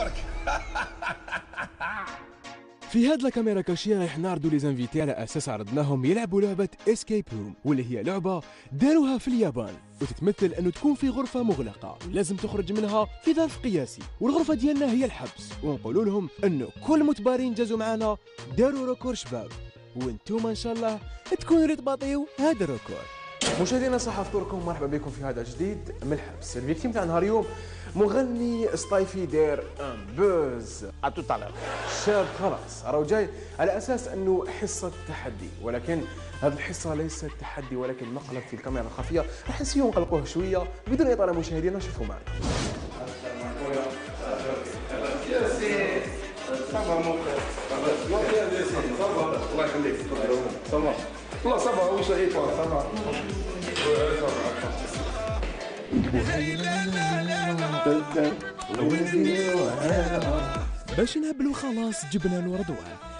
برك في هاد ال caméra cachée رايح نعرضوا les invités على أساس عرضناهم يلعبوا لعبة escape room واللي هي لعبة داروها في اليابان. وتتمثل أنه تكون في غرفة مغلقة لازم تخرج منها في ظرف قياسي. والغرفة ديالنا هي الحبس ونقولوا لهم أنه كل متبارين جازوا معنا داروا record شباب. وأنتم إن شاء الله تكونوا رتباطيو هذا ال record. مشاهدينا صح افطوركم مرحبا بكم في هذا جديد من الحبس. ال victime تاع نهار اليوم مغني سطايفي داير un buzz. à tout à l'heure شاب خلاص راهو جاي على أساس أنه حصة تحدي. ولكن هذه الحصة ليست تحدي ولكن مقلب في الكاميرا الخفية. راح نسيو نقلقوه شوية بدون إطالة مشاهدينا شوفوا معنا. الله يخليك ça va والله صافا واش راهي صافا باش نهبلوا خلاص جبنا له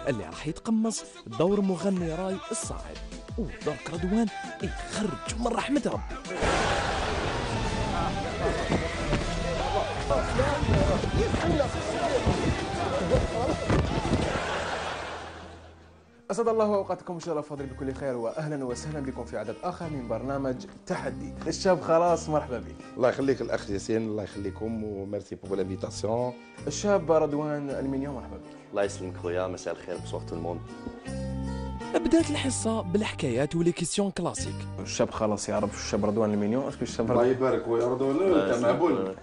اللي راح يتقمص دور مغني راي الصاعد. ودرك رضوان يخرج من رحمة ربي. أسعد الله أوقاتكم إن شاء الله فاضل بكل خير وأهلا وسهلا بكم في عدد آخر من برنامج تحدي. الشاب خلاص مرحبا بك. الله يخليك الأخ ياسين الله يخليكم و merci pour l'invitation الشاب رضوان المنيوم مرحبا بك. الله يسلمك خويا مساء الخير bonsoir tout le monde بدأت الحصة بالحكايات و les questions classiques. الشاب خلاص يعرف الشاب رضوان المنيون est-ce que الشاب الله رضوان يبارك خويا رضوان. انت معبول.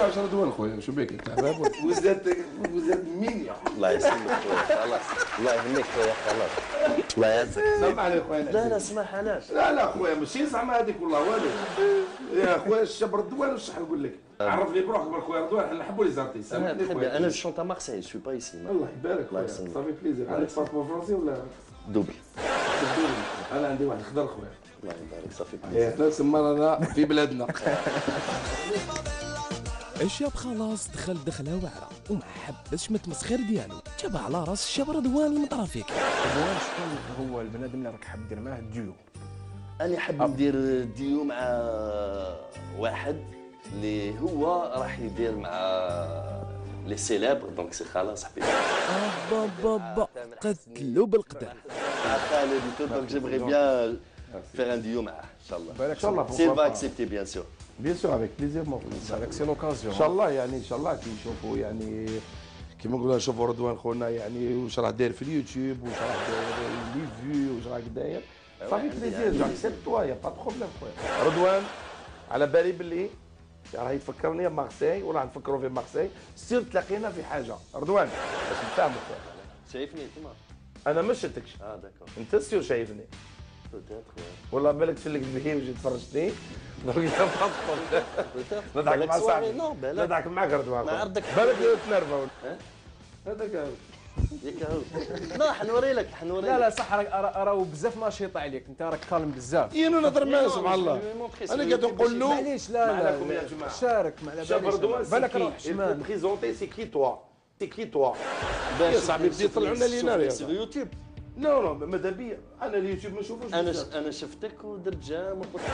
علاش رضوان خويا شو بك انت معبول. وزاد وزاد مينيا الله يسلمك خويا خلاص. الله يهنيك خويا خلاص. الله يعزك. سمع علي خويا. لا لا اسمح علاش؟ لا لا خويا ماشي زعما هذيك والله والو. يا خويا الشاب رضوان واش راح نقول لك؟ عرفني بروحك برك خويا رضوان حنا نحبوا les artistes. أنا أنا chante Marseille suis pas ici الله يبارك خويا. يسلمك. ça fait plaisir. عندك passeport فرنسي ولا؟ double؟ أنا عندي واحد خضر خويا. الله يبارك صافي. إيه، تسمى رانا في بلادنا. الشاب خلاص دخل دخله واعرة وما حبسش من التمسخير ديالو. جابها على راس الشاب رضوان المطرافيك رضوان شكون؟ هو البنادم اللي راك حاب دير معاه ديو. أنا حاب ندير ديو مع واحد اللي هو راح يدير مع لي سيليبر دونك سي خلاص حبيبي با با با قتلو بالقدر خالد تو دونك جيمري بيان فيغ ان ديو معاه ان شاء الله ان شاء الله سيل فا اكسبتي بيان سور بيان سور افيك بليزير مون هذاك سي لوكازيون ان شاء الله يعني ان شاء الله كي يشوفوا يعني كيما نقولوا نشوفوا رضوان خونا يعني واش راه داير في اليوتيوب واش راه داير لي فيو واش راك داير صافي بليزير جاكسبت توا يا با بروبليم خويا رضوان على بالي باللي راه يفكرني بمارسي وراح نفكروا في مارسي سير تلاقينا في حاجة. رضوان باش خويا شايفني انت أنا ما شفتكش. آه داكور. أنت سير شايفني. والله بالك تفلك به وجيت تفرجتني. donc نضحك مع صاحبي. نضحك معك رضوان. بالك تنرفز ها؟ هذاك. ياك هو لا حنوري لك حنوري لا لا صح راك راهو بزاف نشيط عليك انت راك calme بزاف. أنا نهضر معاه سبحان الله. أنا قاعد نقول له معليش لا لا. شارك ما على باليش رضوان بالك روح شمال. présenter c'est qui toi. c'est qui toi. باش يا صاحبي بدي يطلعوا لنا لينا يوتيوب. نو نو ماذا بيا؟ أنا اليوتيوب ما نشوفوش أنا. أنا شفتك ودرت جام وقلت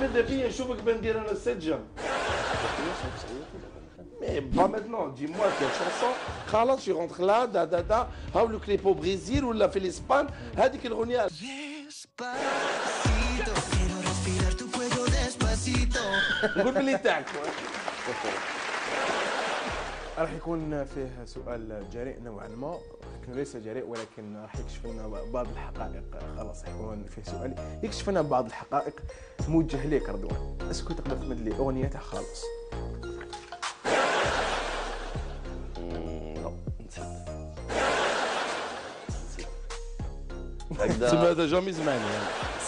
ماذا بيا؟ نشوفك بندير أنا ست مي با ماتنون دي موا كيل شونسون خلاص شي رونتر لا دا دا دا هاو لو كليب أو بريزيل ولا في الاسبان هذيك الاغنيه Despacito, quiero respirar tu cuello despacito. نقول باللي تاعك راح يكون فيه سؤال جريء نوعا ما. لكن ليس جريء ولكن راح يكشف لنا بعض الحقائق. خلاص يكون فيه سؤال. يكشف لنا بعض الحقائق. موجه ليك رضوان. est-ce que تقدر تمد لي. اغنيه تاع خالص هكذا. هذا jamais سمعني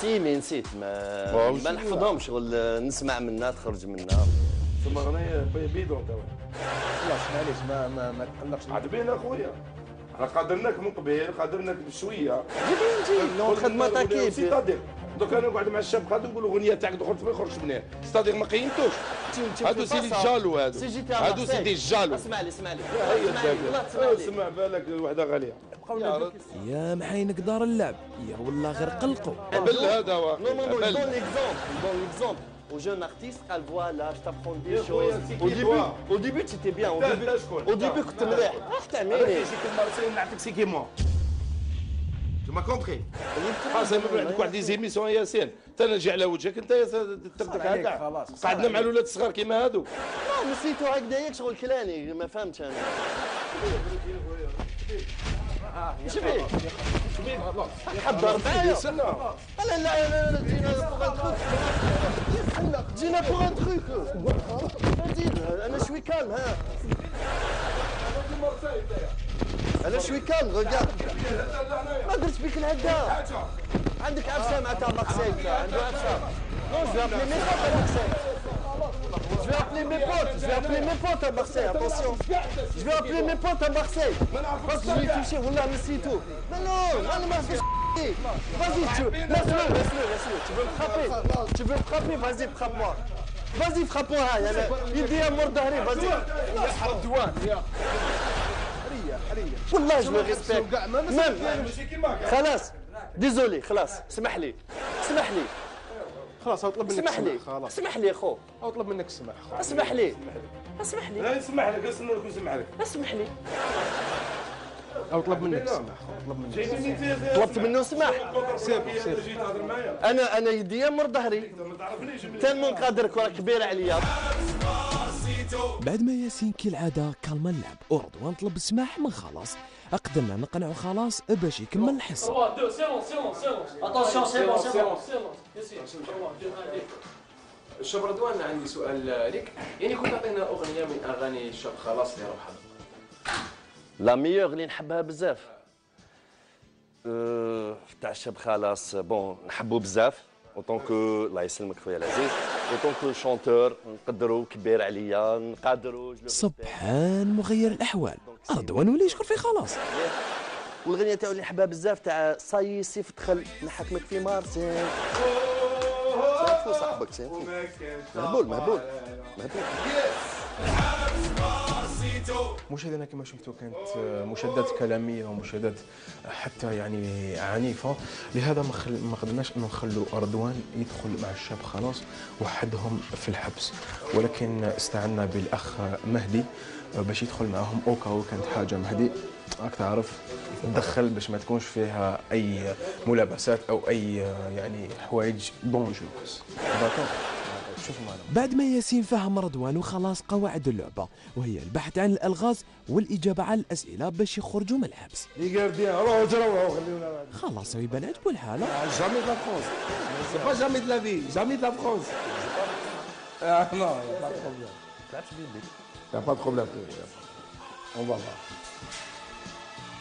si mais نسيت ما ما؟ نحفظهمش شغل نسمع منها تخرج منها. تسمى أغنية بيدون توا خلاص معليش ما ما ما تقلقش. عاد بين أخويا. إحنا قادرناك من قبل قادرناك بشوية. جيبي نجي نو خدمه تاكيد سيتادير دوك أنا نقعد مع الشاب هذا نقول الاغنيه تاعك دخلت ما يخرجش منها. سيتادير ما قيمتوش. هادو سي دي جالو هادو هادو سي دي جالو اسمع لي. اسمع لي. اسمع بالك وحدة غالية. يا محينك دار اللعب. يا والله غير قلقوا بل هذا هو نو نو نو بل. دون اكزومبل donne exemple au jeune artiste قال voilà je t'apprends des choses. C'est au qui, début au début tu étais bien. Au début au début لا، كنت لا. مليح راح تعمل عرفتي إيه شي m'as compris. خلاص عندك واحد les émissions ياسين حتى أنا نجي على وجهك انت يا تردك هكا قعدنا مع عليك. الاولاد الصغار كيما هادو لا نسيتو هكذا ياك شغل كلاني ما فهمتش أنا شبيه حب ضرب معايا لا لا لا لا جينا pour un truc جينا pour un truc أنا شوي calme ها أنا شوي calme regarde ما درت بيك الهدا عندك ابسام تاع مارسيل عنده ابسام نو جو ابلي مي بوت à Marseille. Je vais appeler mes potes, je vais appeler mes potes à Marseille, attention. Je vais appeler mes potes à Marseille. Parce que je vais toucher, Wallah, نسيتو. Mais non, انا ما فيش Vas-y, tu laisse-le, laisse-le, laisse-le. Tu veux me frapper Tu veux me frapper Vas-y, frappe-moi. Vas-y, frappe-moi. ها يلا يدي مور ظهري vas-y. والله je respecte. كاع ما même ماشي كيما خلاص. désolé خلاص. اسمح لي. اسمح لي. خلاص أطلب منك اسمح لي. السماح خلاص. اسمح لي اخو أطلب منك السماح. اسمح لي. اسمح لي. لا نسمح لك استنى لك نسمح لك. اسمح لي. أطلب منك السماح أطلب منك طلبت منه سماح. سير سير جيت تهضر معايا أنا أنا يدي مر ظهري تعرفنيش تنمون قادرك راه كبير عليا. بعد ما ياسين كالعادة كالما اللعب ورضوان طلب السماح من خلاص. قدرنا نقنعه خلاص باش يكمل الحصة. 3, 2, silence, silence, silence. Attention, c'est bon, c'est bon. silence. Yassine, 3, 2, 1, allez. الشاب رضوان عندي سؤال لك. يعني كنت تعطينا أغنية من أغاني الشاب خلاص اللي روحها la meilleure اللي نحبها بزاف. أه، تاع الشاب خلاص bon نحبو بزاف. en tant que الله يسلمك خويا العزيز en tant que chanteur نقدرو كبير عليا لو سبحان مغير الأحوال رضوان ولا يشكر فيه خلاص والغنية تاعو اللي نحبها بزاف تاع صاي سيف دخل نحكمك في مارسيل. سيفو صاحبك سيفو مهبول مهبول مهبول. مشاهدينا كما شفتوا كانت مشادات كلامية ومشادات حتى يعني عنيفة. لهذا ما خل... ما قدرناش انه نخلوا رضوان يدخل مع الشاب خلاص وحدهم في الحبس. ولكن استعنا بالأخ مهدي باش يدخل معهم. أوكا كانت حاجة مهدي. راك تعرف تدخل باش ما تكونش فيها أي ملابسات أو أي يعني حوايج. معنا بعد ما ياسين فهم رضوان وخلاص قواعد اللعبة وهي البحث عن الألغاز والإجابة على الأسئلة باش يخرجوا من الحبس. les gardiens روحوا تروحوا خليونا خلاص يبان عجبو الحالة jamais de la France pas jamais de jamais de France آه، non pas problème y a pas problème اون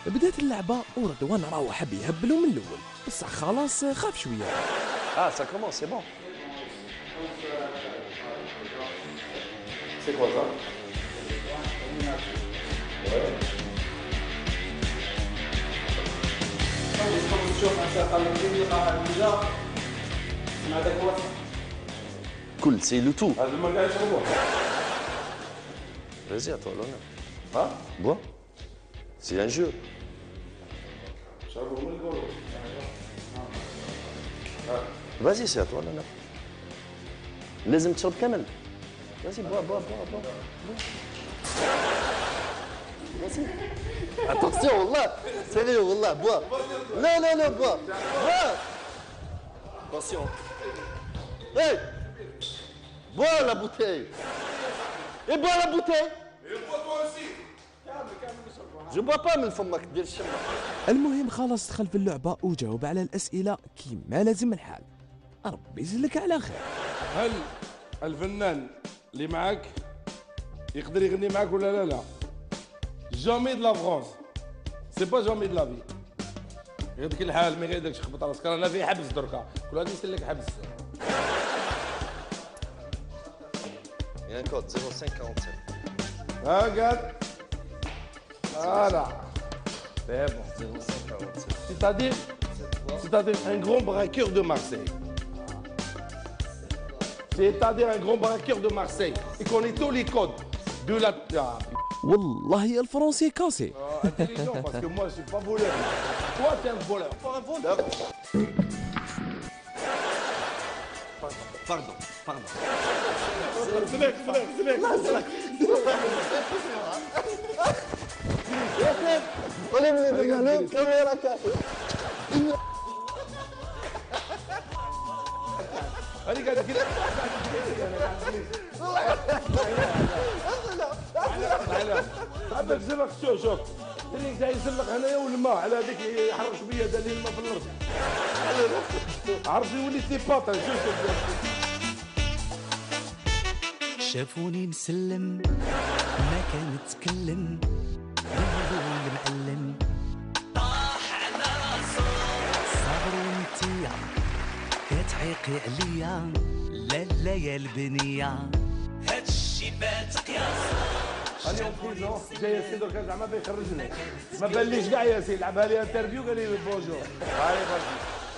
بدأت اللعبة ورضوان راهو حب يهبلو من الأول. بصح خلاص خاف شوية. آه ça commence c'est bon c'est quoi ça كل سي لو تو هذا ما قاعد يشربوه Vas-y, à toi l'honneur. Ah Bois. C'est un jeu. شربوا من القولوا Vas-y, c'est à toi l'honneur. لازم تشرب كامل. Vas-y, bois, bois, bois, bois. Vas-y. Attention, والله. Sérieux, والله, bois. Non, non, non, bois. Bois. Attention. Hey Bois la bouteille. Et bois la bouteille. Je bois pas من فمك دير الشمع. المهم خلاص دخل في اللعبة وجاوب على الأسئلة كيما لازم الحال ربي يزلك على خير هل الفنان اللي معاك يقدر يغني معاك ولا لا لا jamais de la France c'est pas jamais de la vie يغدك الحال ما يغيدكش خبط راسك رانا في حبس دركا كل غادي يسلك لك حبس Il y a un code 0547. ها قال فوالا سي بون 0547. C'est-à-dire, c'est-à-dire un grand braqueur de Marseille. c'est-à-dire un grand braqueur de Marseille, et qu'on est tous les codes de la... Ah. Wallah, le français est cassé. Ah, intelligent, parce que moi, je suis pas voleur. Toi, tu es un voleur. Pas un voleur. Pardon, pardon, pardon. Allez, gars, زلق شوف اللي يزلق هنايا والماء على هذيك يحرش بيا دار في الأرض. عرفتي وليت لي باطا شافوني مسلم ما كان تكلم قالوا المعلم طاح على راسه صبر وانتيا كتعيقي عليا لا لا يا البنية. هادشي بات قياس أنا بريزون جاي ياسين دركا زعما بيخرجني ما باليش كاع ياسين لعبها لي انترفيو قال لي بونجور.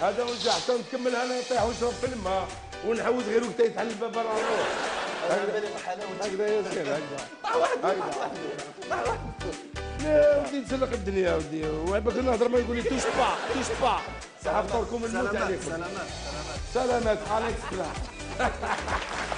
هذا وجع حتى نكمل أنا نطيح ونشرب في الماء ونحوس غير وقت يتحل الباب برا نروح هكذا ياسين هكذا. هكذا لا ودي نسلق الدنيا ودي وعبك نهضر ما يقول لي توش با توش با صحاب طوركم الموت عليكم. سلامات سلامات. عليك سلام